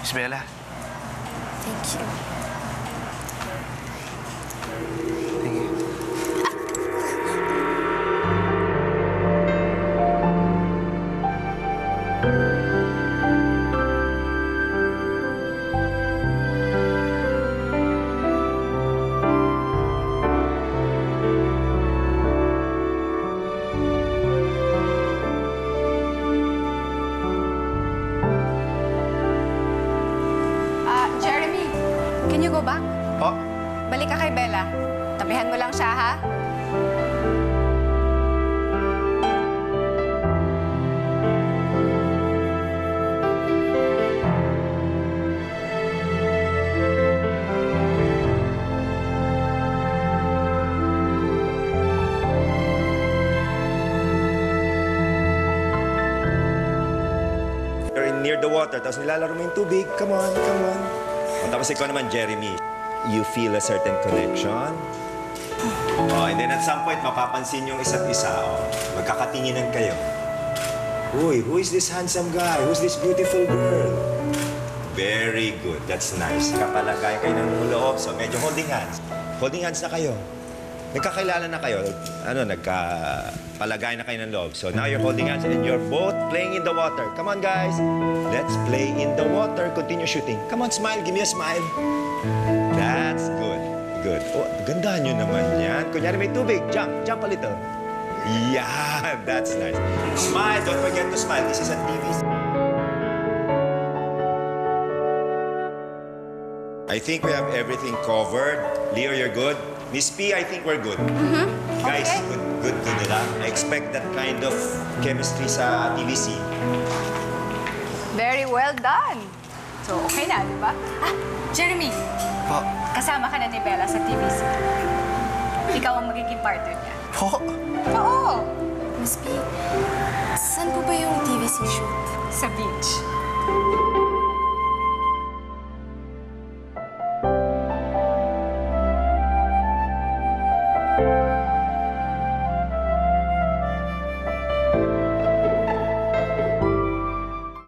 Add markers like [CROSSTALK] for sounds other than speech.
Miss Bella, Thank you. Can you go back? Po, Balik ka kay Bella. Tabihan mo lang siya, ha? Near the water, tapos nilalaro mo yung tubig. Come on, come on. O, tapos ikaw naman, Jeremy. You feel a certain connection. Oh, and then at some point, mapapansin yung isa't isa. Oh, magkakatinginan kayo. Uy, who is this handsome guy? Who's this beautiful girl? Very good. That's nice. Kapalagay kayo ng loob. So, medyo holding hands. Holding hands na kayo. Nagkakilala na kayo. Ano, nagkapalagay na kayo ng loob. So, now you're holding hands and you're both playing in the water. Come on, guys. Let's play in the water. Continue shooting. Come on, smile. Give me a smile. That's good. Good. Oh, gandahan nyo naman yan. Kunyari may tubig. Jump. Jump a little. Yeah, [LAUGHS] that's nice. Smile. Don't forget to smile. This is a TV. I think we have everything covered. Leo, you're good. Miss P, I think we're good. Guys, Okay. good, good, good nila. I expect that kind of chemistry sa TVC. Very well done. So, okay na, di ba? Ah, Jeremy, po, kasama ka na ni Bella sa TVC. Ikaw ang magiging partner niya. po. Oo! Miss P, saan po ba yung TVC shoot? Sa beach.